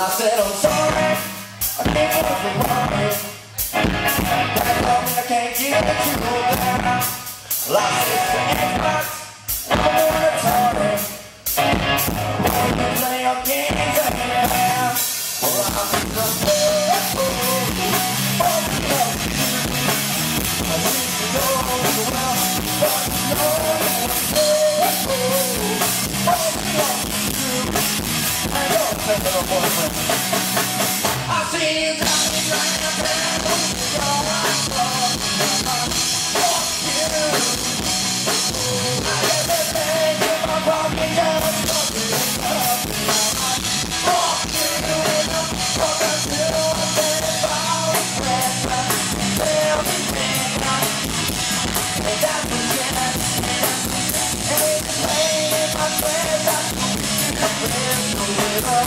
I said, I'm sorry, I can't look at mommy. That don't mean I can't get you down. Life is for Xbox. See you coming right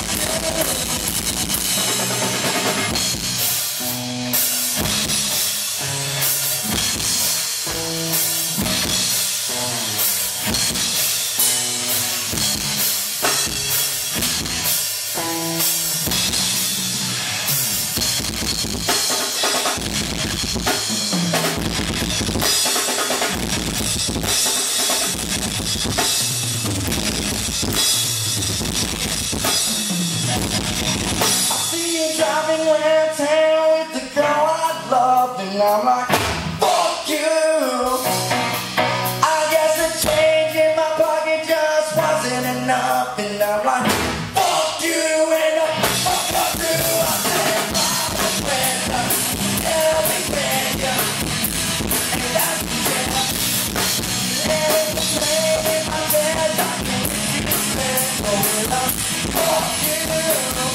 to I and I'm like, fuck you. I guess the change in my pocket just wasn't enough, and I'm like, fuck you, and I you. I said, tell me and pain in my bed, I can see you spend going fuck you.